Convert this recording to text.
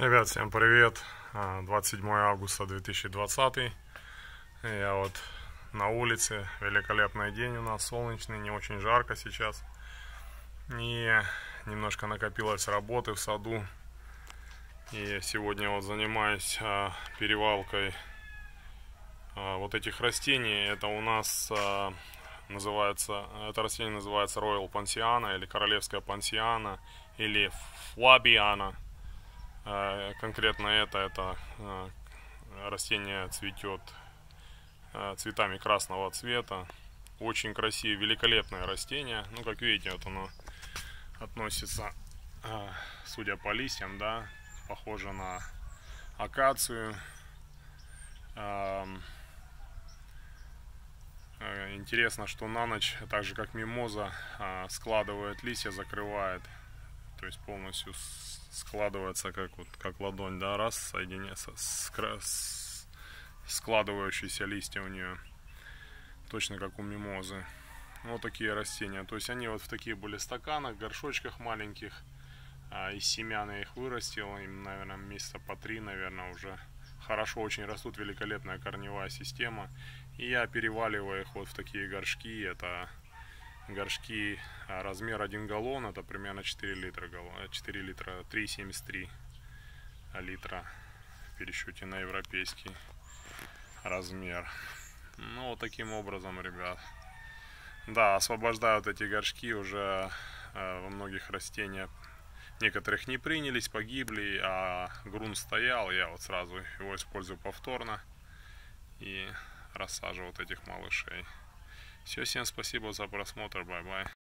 Ребят, всем привет! 27 а, августа 2020. Я вот на улице. Великолепный день у нас, солнечный, не очень жарко сейчас. И немножко накопилось работы в саду. И сегодня вот занимаюсь а, перевалкой а, вот этих растений. Это у нас называется, это растение называется Royal Pansiana или Королевская Пансиана или Флабиана конкретно это, это а, растение цветет а, цветами красного цвета. Очень красивое, великолепное растение. Ну, как видите, вот оно относится, судя по листьям, да, похоже на акацию. Интересно, что на ночь, так же как мимоза, складывает листья, закрывает то есть полностью складывается как вот как ладонь, да, раз соединяется, с, с, складывающиеся листья у нее, точно как у мимозы. Вот такие растения, то есть они вот в таких были стаканах, горшочках маленьких, а, из семян я их вырастил, им, наверное, месяца по три, наверное, уже хорошо очень растут, великолепная корневая система. И я переваливаю их вот в такие горшки, это горшки а, размер 1 галлон, это примерно 4 литра, 4 литра, 3,73 литра в пересчете на европейский размер. Ну, вот таким образом, ребят. Да, освобождают эти горшки уже э, во многих растениях. Некоторых не принялись, погибли, а грунт стоял. Я вот сразу его использую повторно и рассаживаю вот этих малышей. Все, всем спасибо за просмотр, bye-bye.